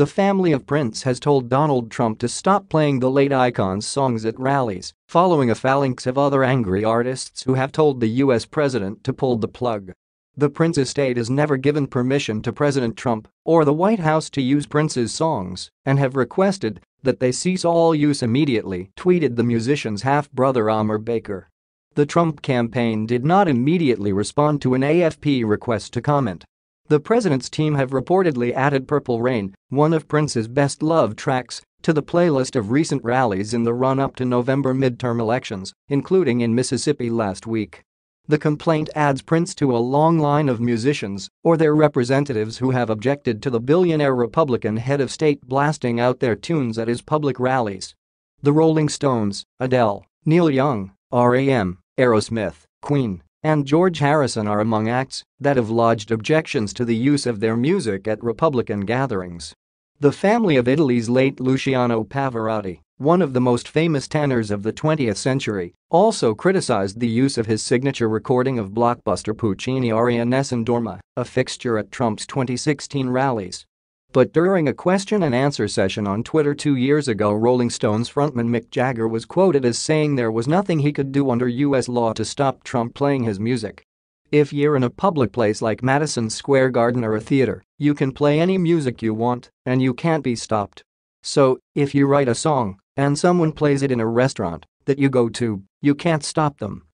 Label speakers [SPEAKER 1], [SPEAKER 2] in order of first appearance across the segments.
[SPEAKER 1] The family of Prince has told Donald Trump to stop playing the late icon's songs at rallies, following a phalanx of other angry artists who have told the US president to pull the plug. The Prince estate has never given permission to President Trump or the White House to use Prince's songs and have requested that they cease all use immediately, tweeted the musician's half-brother Omarr Baker. The Trump campaign did not immediately respond to an AFP request to comment. The president's team have reportedly added Purple Rain, one of Prince's best-loved tracks, to the playlist of recent rallies in the run-up to November midterm elections, including in Mississippi last week. The complaint adds Prince to a long line of musicians or their representatives who have objected to the billionaire Republican head of state blasting out their tunes at his public rallies. The Rolling Stones, Adele, Neil Young, R.E.M., Aerosmith, Queen, and George Harrison are among acts that have lodged objections to the use of their music at Republican gatherings. The family of Italy's late Luciano Pavarotti one of the most famous tenors of the 20th century, also criticized the use of his signature recording of blockbuster Puccini aria Nessun Dorma, a fixture at Trump's 2016 rallies. But during a question and answer session on Twitter two years ago Rolling Stones frontman Mick Jagger was quoted as saying there was nothing he could do under US law to stop Trump playing his music. If you're in a public place like Madison Square Garden or a theater, you can play any music you want, and you can't be stopped. So, if you write a song, and someone plays it in a restaurant that you go to, you can't stop them.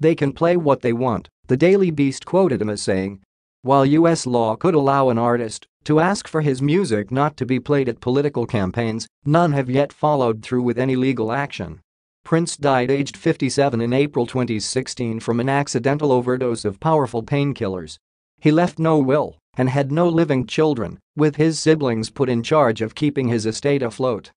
[SPEAKER 1] They can play what they want, the Daily Beast quoted him as saying. While US law could allow an artist to ask for his music not to be played at political campaigns, none have yet followed through with any legal action. Prince died aged 57 in April 2016 from an accidental overdose of powerful painkillers. He left no will and had no living children, with his siblings put in charge of keeping his estate afloat.